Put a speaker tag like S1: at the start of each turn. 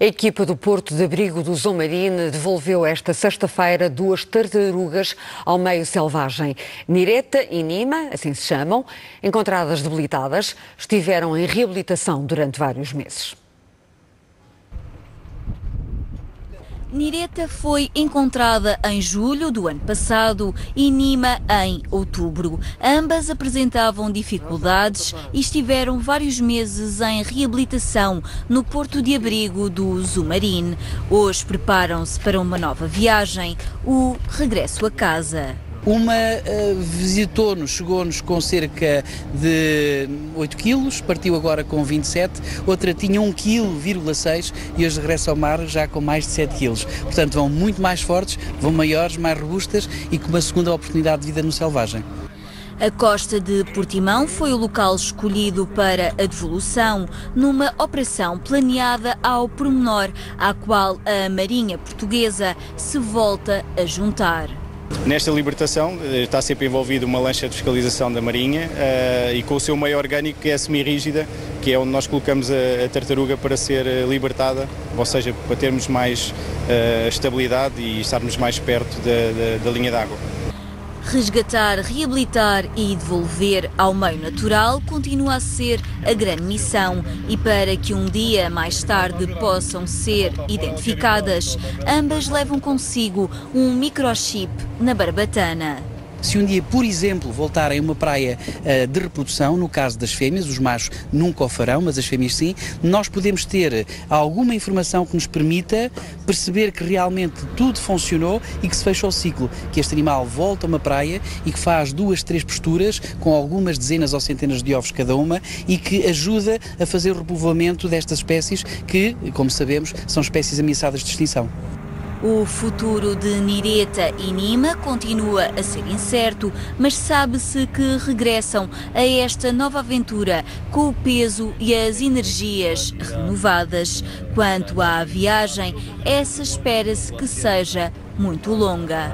S1: A equipa do Porto de Abrigo do Zomarine devolveu esta sexta-feira duas tartarugas ao meio selvagem. Nireta e Nima, assim se chamam, encontradas debilitadas, estiveram em reabilitação durante vários meses.
S2: Nireta foi encontrada em julho do ano passado e Nima em outubro. Ambas apresentavam dificuldades e estiveram vários meses em reabilitação no porto de abrigo do Zumarine. Hoje preparam-se para uma nova viagem, o regresso a casa.
S3: Uma uh, visitou-nos, chegou-nos com cerca de 8 quilos, partiu agora com 27, outra tinha 1,6 kg e hoje regressa ao mar já com mais de 7 quilos. Portanto, vão muito mais fortes, vão maiores, mais robustas e com uma segunda oportunidade de vida no selvagem.
S2: A costa de Portimão foi o local escolhido para a devolução, numa operação planeada ao pormenor, à qual a Marinha Portuguesa se volta a juntar.
S4: Nesta libertação eh, está sempre envolvida uma lancha de fiscalização da Marinha uh, e com o seu meio orgânico que é semi-rígida, que é onde nós colocamos a, a, tartaruga para ser eh, libertada, ou seja, para termos mais uh, estabilidade e estarmos mais perto da, da, da linha d'água.
S2: Resgatar, reabilitar e devolver ao meio natural continua a ser a grande missão e para que um dia mais tarde possam ser identificadas, ambas levam consigo um microchip na barbatana.
S3: Se um dia, por exemplo, voltarem a uma praia uh, de reprodução, no caso das fêmeas, os machos nunca o farão, mas as fêmeas sim, nós podemos ter alguma informação que nos permita perceber que realmente tudo funcionou e que se fechou o ciclo, que este animal volta a uma praia e que faz duas, três posturas com algumas dezenas ou centenas de ovos cada uma e que ajuda a fazer o repovoamento destas espécies que, como sabemos, são espécies ameaçadas de extinção.
S2: O futuro de Nireta e Nima continua a ser incerto, mas sabe-se que regressam a esta nova aventura com o peso e as energias renovadas. Quanto à viagem, essa espera-se que seja muito longa.